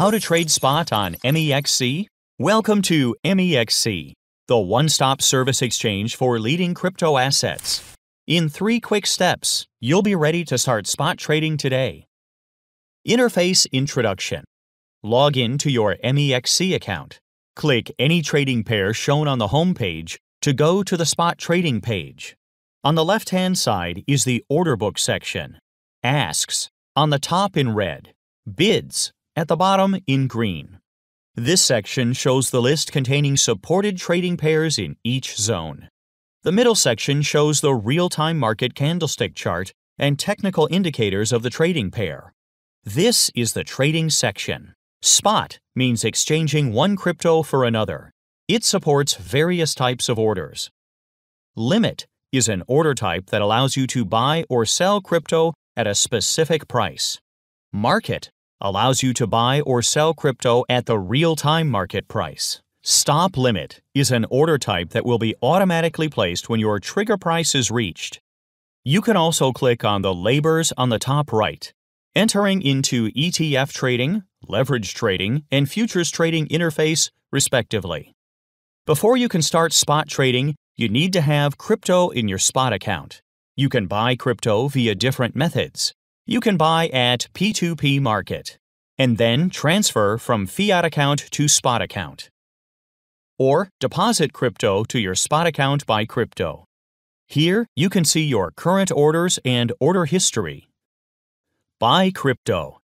How to trade spot on MEXC? Welcome to MEXC, the one-stop service exchange for leading crypto assets. In three quick steps, you'll be ready to start spot trading today. Interface Introduction Log in to your MEXC account. Click any trading pair shown on the home page to go to the spot trading page. On the left-hand side is the order book section. Asks, on the top in red. Bids, at the bottom in green. This section shows the list containing supported trading pairs in each zone. The middle section shows the real-time market candlestick chart and technical indicators of the trading pair. This is the trading section. Spot means exchanging one crypto for another. It supports various types of orders. Limit is an order type that allows you to buy or sell crypto at a specific price. Market allows you to buy or sell crypto at the real-time market price. Stop limit is an order type that will be automatically placed when your trigger price is reached. You can also click on the labels on the top right. Entering into ETF trading, leverage trading, and futures trading interface, respectively. Before you can start spot trading, you need to have crypto in your spot account. You can buy crypto via different methods. You can buy at P2P Market and then transfer from fiat account to spot account. Or deposit crypto to your spot account by crypto. Here, you can see your current orders and order history. Buy crypto.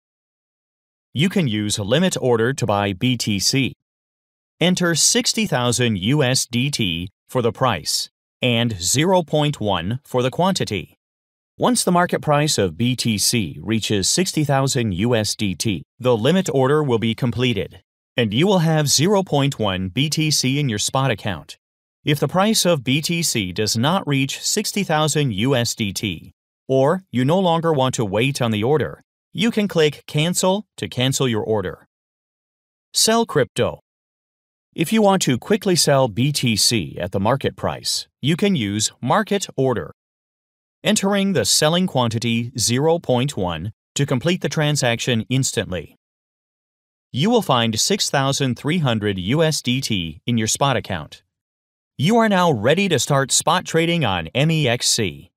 You can use limit order to buy BTC. Enter 60,000 USDT for the price and 0.1 for the quantity. Once the market price of BTC reaches 60,000 USDT, the limit order will be completed, and you will have 0.1 BTC in your spot account. If the price of BTC does not reach 60,000 USDT, or you no longer want to wait on the order, you can click Cancel to cancel your order. Sell crypto. If you want to quickly sell BTC at the market price, you can use Market Order entering the selling quantity 0.1 to complete the transaction instantly. You will find 6,300 USDT in your spot account. You are now ready to start spot trading on MEXC.